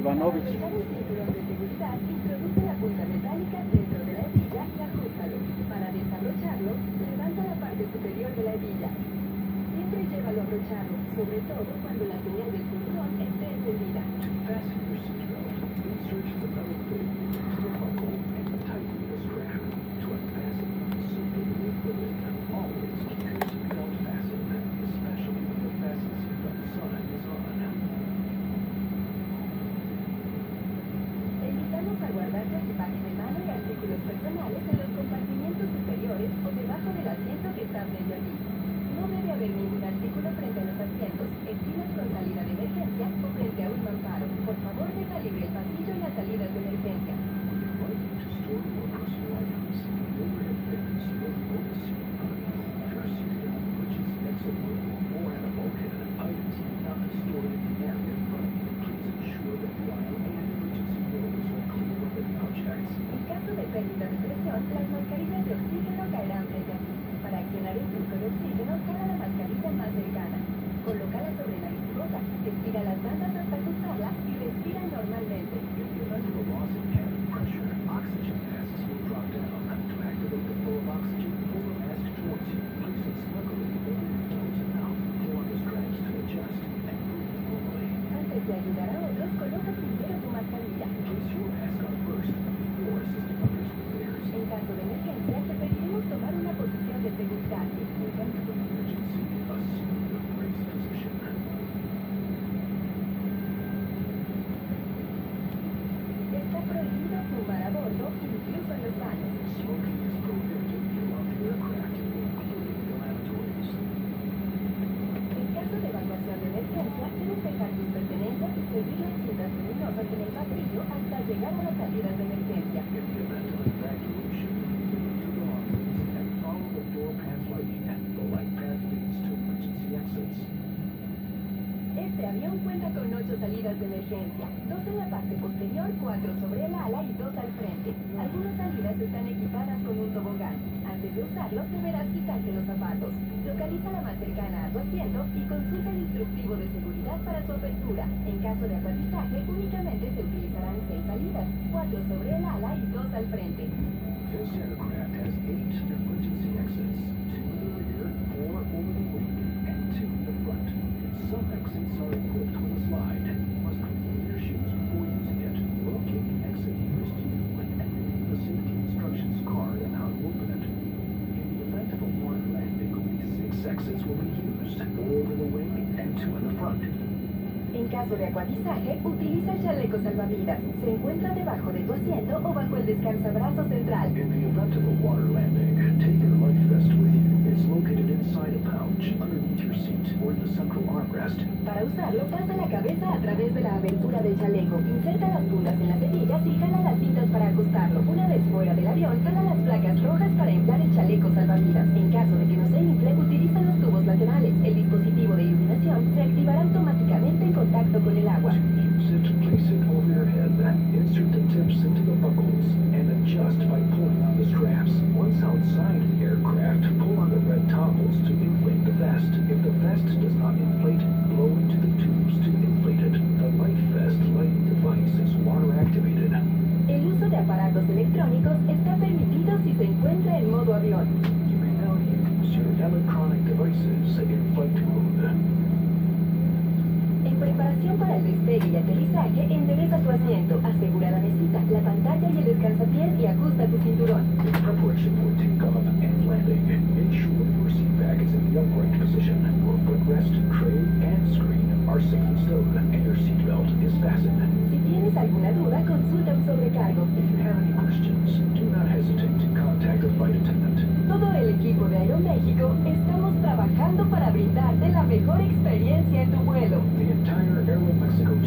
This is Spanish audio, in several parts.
Ivanovich. Salvavidas. Se encuentra debajo de tu asiento o bajo el descansabrazo central. In the event of a water landing, take your life vest with you. It's located inside a pouch, underneath your seat, or in the central armrest. Para usarlo, pasa la cabeza a través de la abertura del chaleco. Inserta las puntas en las hebillas y jala las cintas para ajustarlo. Una vez fuera del avión, jala las placas rojas para inflar el chaleco salvavidas. En caso de que no se insert the tips into the buckles, and adjust by pulling on the straps. Once outside the aircraft, pull on the red toggles to inflate the vest. If the vest does not inflate, blow into the tubes to inflate it. The life vest lighting device is water activated. El uso de aparatos electrónicos está permitido si se encuentra en modo avión. You may now use your electronic devices in flight mode. Para el despegue y aterrizaje, endereza tu asiento, asegura la mesita, la pantalla y el descansapiés y ajusta tu cinturón. In preparation for takeoff and landing, make sure your seat back is in the upright position. Your footrest, tray, and screen are safely stowed, and your seatbelt is fastened. Si tienes alguna duda, consulta un sobrecargo. If you have any questions, do not hesitate todo el equipo de Aeroméxico estamos trabajando para brindarte la mejor experiencia en tu vuelo. The entire Aero Mexico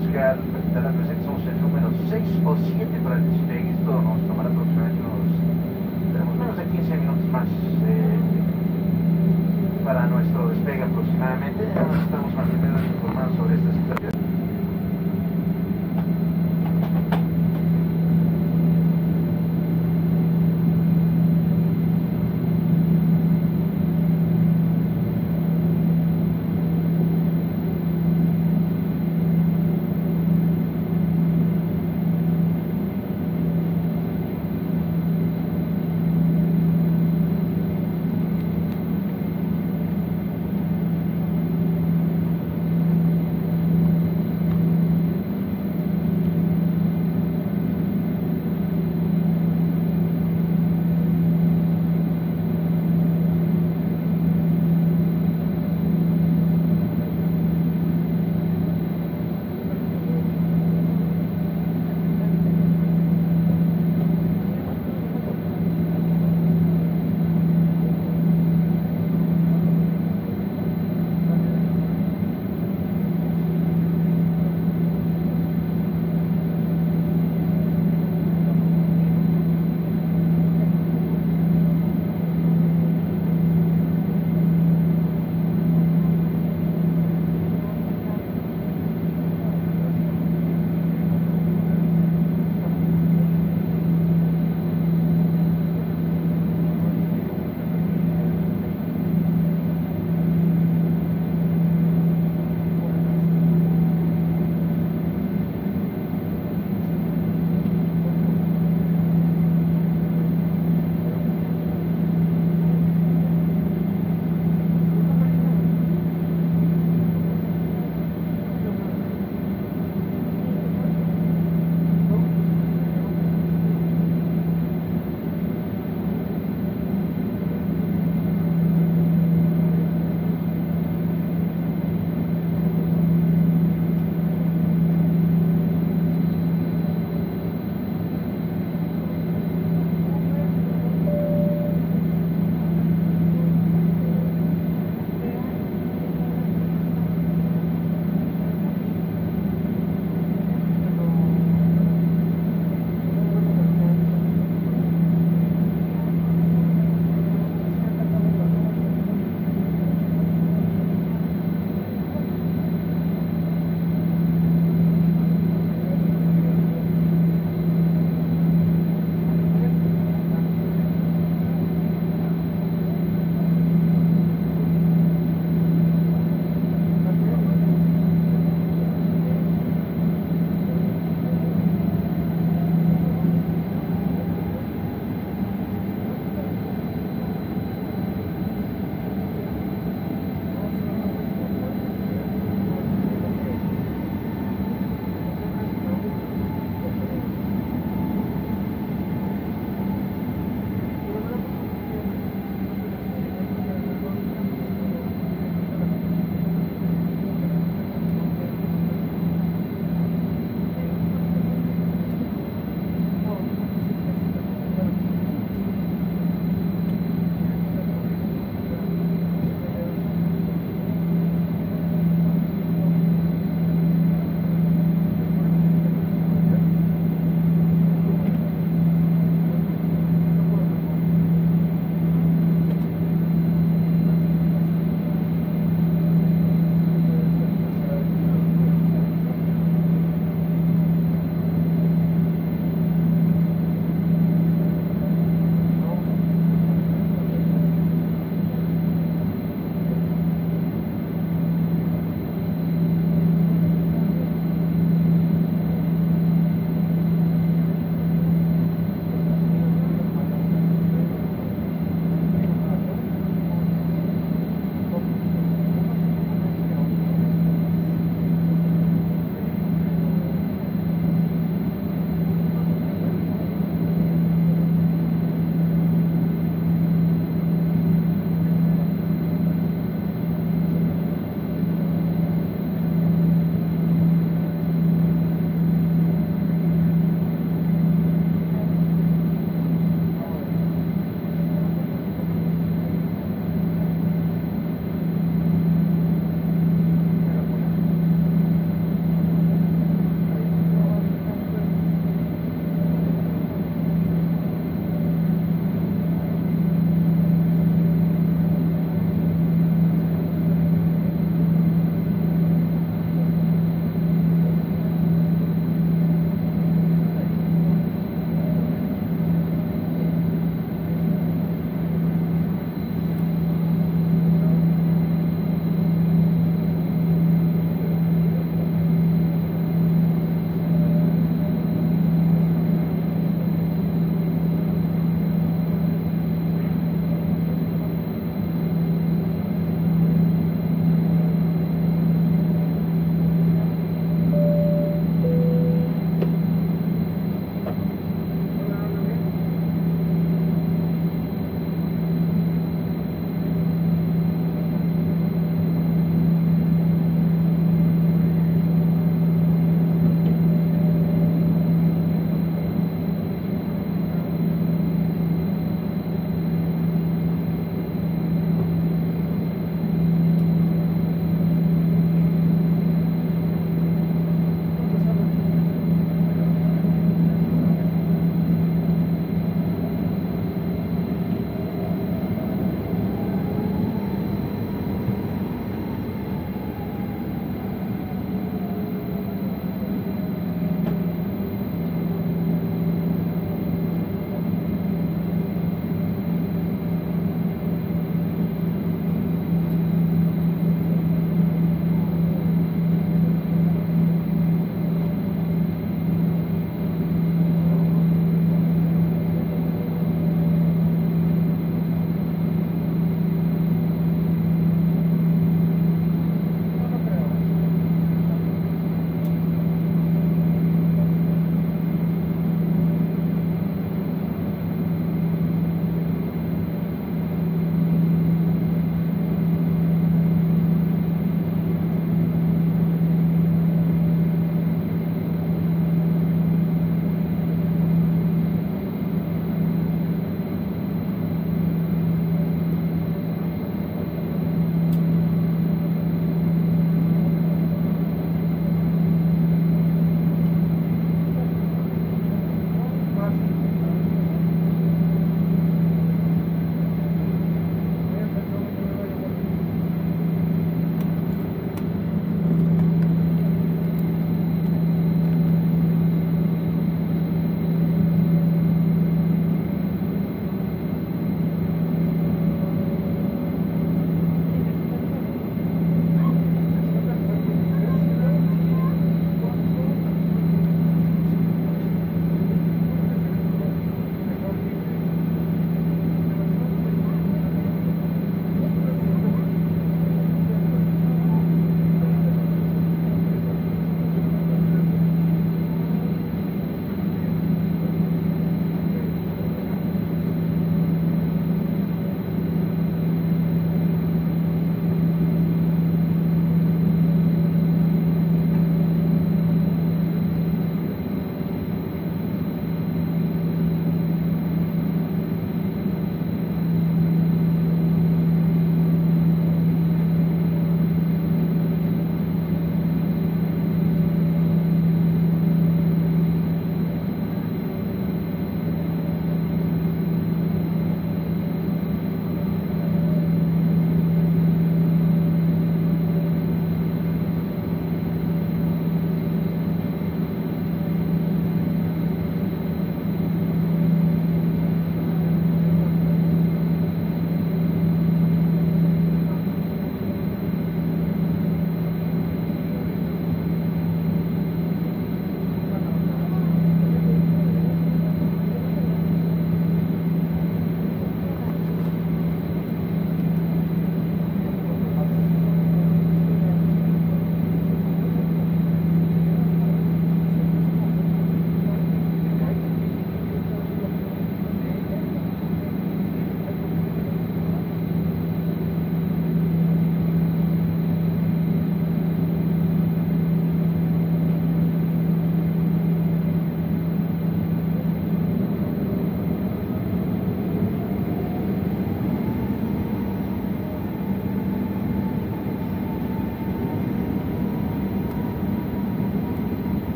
buscar la presencia de un menos 6 o 7 para el